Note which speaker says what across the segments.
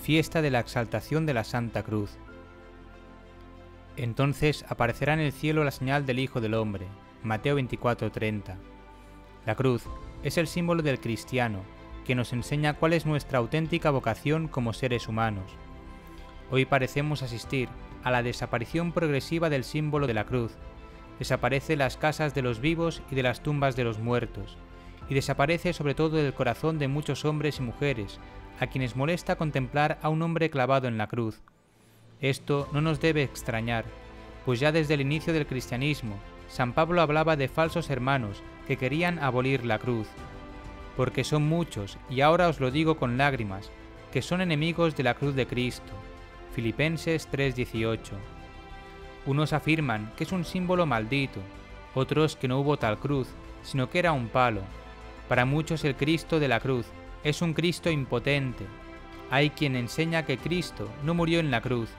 Speaker 1: fiesta de la exaltación de la Santa Cruz. Entonces aparecerá en el cielo la señal del Hijo del Hombre. Mateo 24:30. La cruz es el símbolo del cristiano, que nos enseña cuál es nuestra auténtica vocación como seres humanos. Hoy parecemos asistir a la desaparición progresiva del símbolo de la cruz. Desaparece las casas de los vivos y de las tumbas de los muertos, y desaparece sobre todo del corazón de muchos hombres y mujeres, a quienes molesta contemplar a un hombre clavado en la cruz. Esto no nos debe extrañar, pues ya desde el inicio del cristianismo, San Pablo hablaba de falsos hermanos que querían abolir la cruz. Porque son muchos, y ahora os lo digo con lágrimas, que son enemigos de la cruz de Cristo. Filipenses 3:18. Unos afirman que es un símbolo maldito, otros que no hubo tal cruz, sino que era un palo. Para muchos el Cristo de la cruz es un Cristo impotente. Hay quien enseña que Cristo no murió en la cruz.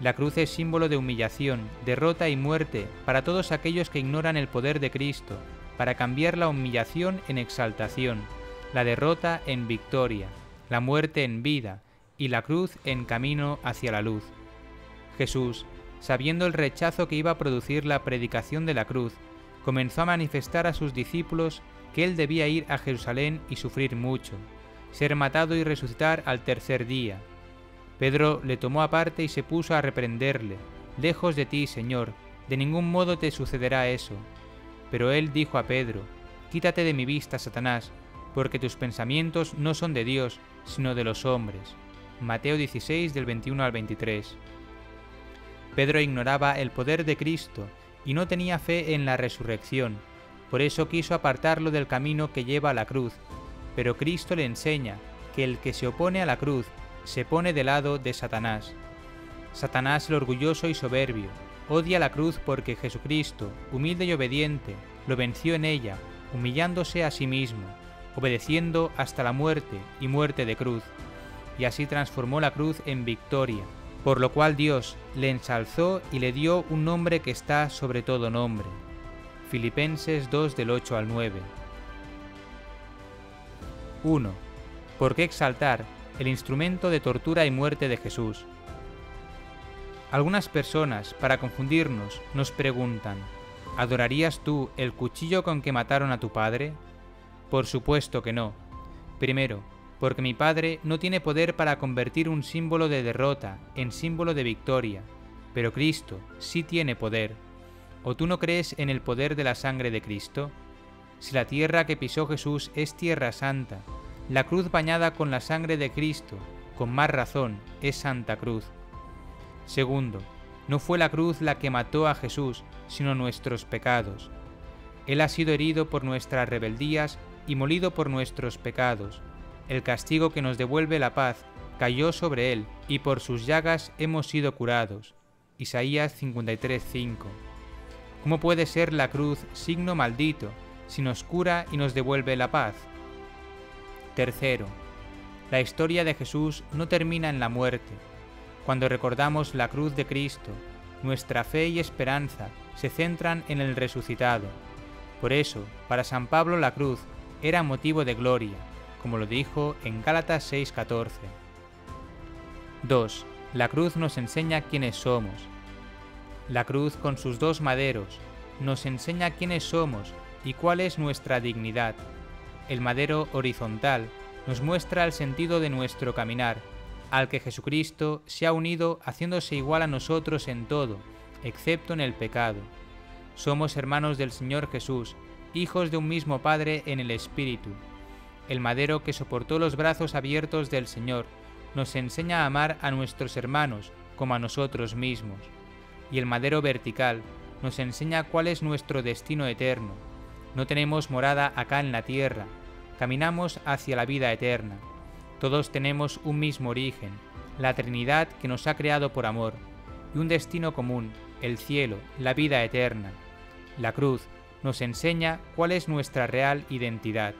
Speaker 1: La cruz es símbolo de humillación, derrota y muerte para todos aquellos que ignoran el poder de Cristo, para cambiar la humillación en exaltación, la derrota en victoria, la muerte en vida y la cruz en camino hacia la luz. Jesús, sabiendo el rechazo que iba a producir la predicación de la cruz, comenzó a manifestar a sus discípulos que él debía ir a Jerusalén y sufrir mucho, ser matado y resucitar al tercer día. Pedro le tomó aparte y se puso a reprenderle, Lejos de ti, Señor, de ningún modo te sucederá eso. Pero él dijo a Pedro, Quítate de mi vista, Satanás, porque tus pensamientos no son de Dios, sino de los hombres. Mateo 16 del 21 al 23. Pedro ignoraba el poder de Cristo y no tenía fe en la resurrección, por eso quiso apartarlo del camino que lleva a la cruz, pero Cristo le enseña que el que se opone a la cruz se pone del lado de Satanás. Satanás el orgulloso y soberbio, odia la cruz porque Jesucristo, humilde y obediente, lo venció en ella, humillándose a sí mismo, obedeciendo hasta la muerte y muerte de cruz, y así transformó la cruz en victoria, por lo cual Dios le ensalzó y le dio un nombre que está sobre todo nombre, Filipenses 2 del 8 al 9. 1. ¿Por qué exaltar el instrumento de tortura y muerte de Jesús? Algunas personas, para confundirnos, nos preguntan, ¿adorarías tú el cuchillo con que mataron a tu padre? Por supuesto que no. Primero, porque mi padre no tiene poder para convertir un símbolo de derrota en símbolo de victoria, pero Cristo sí tiene poder. ¿O tú no crees en el poder de la sangre de Cristo? Si la tierra que pisó Jesús es tierra santa, la cruz bañada con la sangre de Cristo, con más razón, es Santa Cruz. Segundo, no fue la cruz la que mató a Jesús, sino nuestros pecados. Él ha sido herido por nuestras rebeldías y molido por nuestros pecados. El castigo que nos devuelve la paz cayó sobre él, y por sus llagas hemos sido curados. Isaías 53:5 ¿Cómo puede ser la cruz signo maldito si nos cura y nos devuelve la paz? Tercero, la historia de Jesús no termina en la muerte. Cuando recordamos la cruz de Cristo, nuestra fe y esperanza se centran en el resucitado. Por eso, para San Pablo la cruz era motivo de gloria, como lo dijo en Gálatas 6:14. 2. La cruz nos enseña quiénes somos. La cruz con sus dos maderos nos enseña quiénes somos y cuál es nuestra dignidad. El madero horizontal nos muestra el sentido de nuestro caminar, al que Jesucristo se ha unido haciéndose igual a nosotros en todo, excepto en el pecado. Somos hermanos del Señor Jesús, hijos de un mismo Padre en el Espíritu. El madero que soportó los brazos abiertos del Señor nos enseña a amar a nuestros hermanos como a nosotros mismos y el madero vertical nos enseña cuál es nuestro destino eterno. No tenemos morada acá en la tierra, caminamos hacia la vida eterna. Todos tenemos un mismo origen, la Trinidad que nos ha creado por amor, y un destino común, el cielo, la vida eterna. La cruz nos enseña cuál es nuestra real identidad.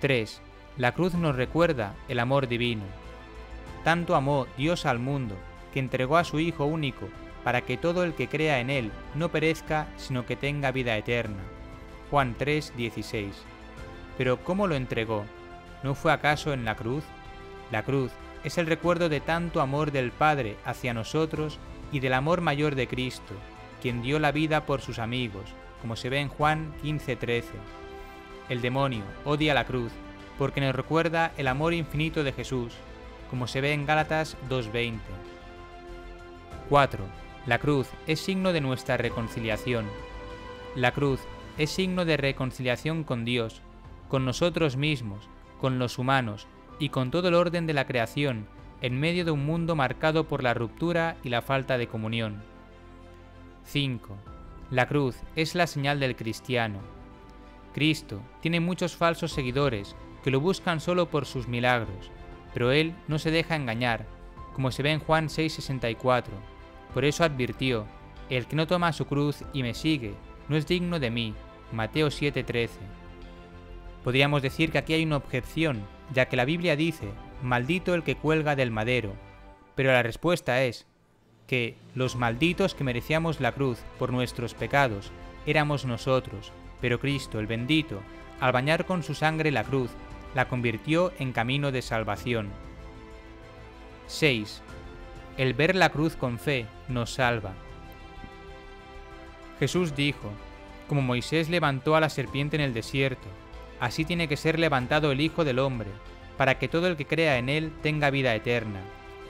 Speaker 1: 3. La cruz nos recuerda el amor divino. Tanto amó Dios al mundo, que entregó a su Hijo único, para que todo el que crea en Él no perezca, sino que tenga vida eterna. Juan 3, 16. Pero ¿cómo lo entregó? ¿No fue acaso en la cruz? La cruz, es el recuerdo de tanto amor del Padre hacia nosotros y del amor mayor de Cristo, quien dio la vida por sus amigos, como se ve en Juan 15:13. El demonio odia la cruz porque nos recuerda el amor infinito de Jesús, como se ve en Gálatas 2:20. 4. La cruz es signo de nuestra reconciliación. La cruz es signo de reconciliación con Dios, con nosotros mismos, con los humanos y con todo el orden de la creación en medio de un mundo marcado por la ruptura y la falta de comunión. 5. La cruz es la señal del cristiano. Cristo tiene muchos falsos seguidores que lo buscan solo por sus milagros, pero Él no se deja engañar, como se ve en Juan 6:64. Por eso advirtió, el que no toma su cruz y me sigue, no es digno de mí. Mateo 7:13. Podríamos decir que aquí hay una objeción, ya que la Biblia dice, maldito el que cuelga del madero, pero la respuesta es que los malditos que merecíamos la cruz por nuestros pecados éramos nosotros, pero Cristo el bendito, al bañar con su sangre la cruz, la convirtió en camino de salvación. 6. El ver la cruz con fe nos salva. Jesús dijo, como Moisés levantó a la serpiente en el desierto, así tiene que ser levantado el Hijo del Hombre, para que todo el que crea en él tenga vida eterna.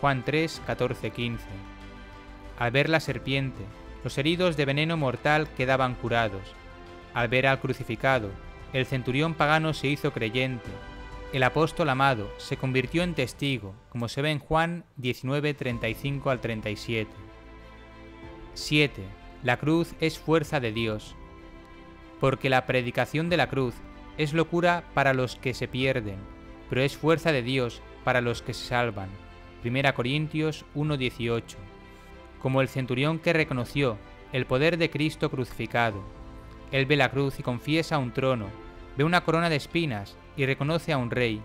Speaker 1: Juan 3, 14, 15. Al ver la serpiente, los heridos de veneno mortal quedaban curados. Al ver al crucificado, el centurión pagano se hizo creyente. El apóstol amado se convirtió en testigo, como se ve en Juan 19, 35 al 37. 7. La cruz es fuerza de Dios. Porque la predicación de la cruz es locura para los que se pierden pero es fuerza de Dios para los que se salvan. 1 Corintios 1:18. Como el centurión que reconoció el poder de Cristo crucificado. Él ve la cruz y confiesa un trono, ve una corona de espinas y reconoce a un rey,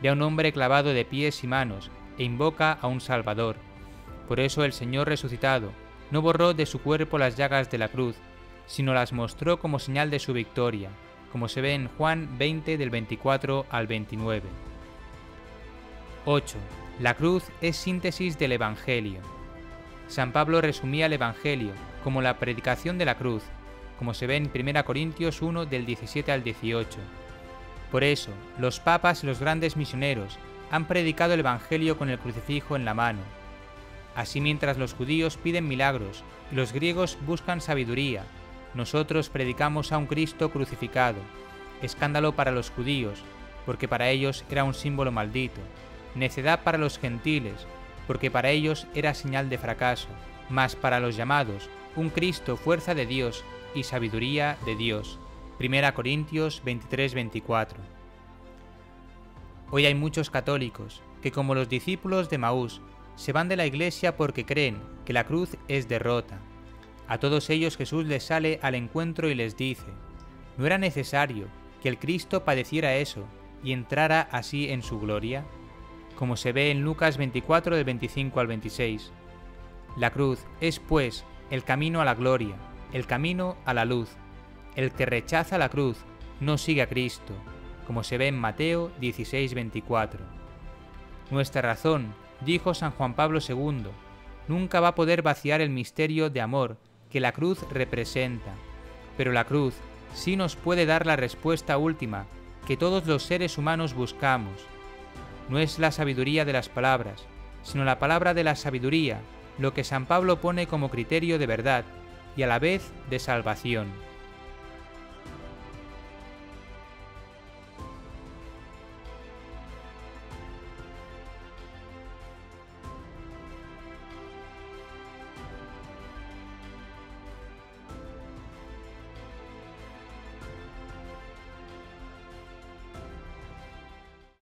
Speaker 1: ve a un hombre clavado de pies y manos e invoca a un Salvador. Por eso el Señor resucitado no borró de su cuerpo las llagas de la cruz, sino las mostró como señal de su victoria, como se ve en Juan 20 del 24 al 29. 8. La cruz es síntesis del Evangelio. San Pablo resumía el Evangelio como la predicación de la cruz, como se ve en 1 Corintios 1 del 17 al 18. Por eso, los papas y los grandes misioneros han predicado el Evangelio con el crucifijo en la mano. Así mientras los judíos piden milagros y los griegos buscan sabiduría, nosotros predicamos a un Cristo crucificado, escándalo para los judíos, porque para ellos era un símbolo maldito, necedad para los gentiles, porque para ellos era señal de fracaso, mas para los llamados, un Cristo fuerza de Dios y sabiduría de Dios. 1 Corintios 23-24. Hoy hay muchos católicos que, como los discípulos de Maús, se van de la iglesia porque creen que la cruz es derrota. A todos ellos Jesús les sale al encuentro y les dice, ¿no era necesario que el Cristo padeciera eso y entrara así en su gloria? como se ve en Lucas 24 del 25 al 26. La cruz es, pues, el camino a la gloria, el camino a la luz. El que rechaza la cruz no sigue a Cristo, como se ve en Mateo 16, 24. Nuestra razón, dijo San Juan Pablo II, nunca va a poder vaciar el misterio de amor que la cruz representa, pero la cruz sí nos puede dar la respuesta última que todos los seres humanos buscamos, no es la sabiduría de las palabras, sino la palabra de la sabiduría, lo que San Pablo pone como criterio de verdad y a la vez de salvación.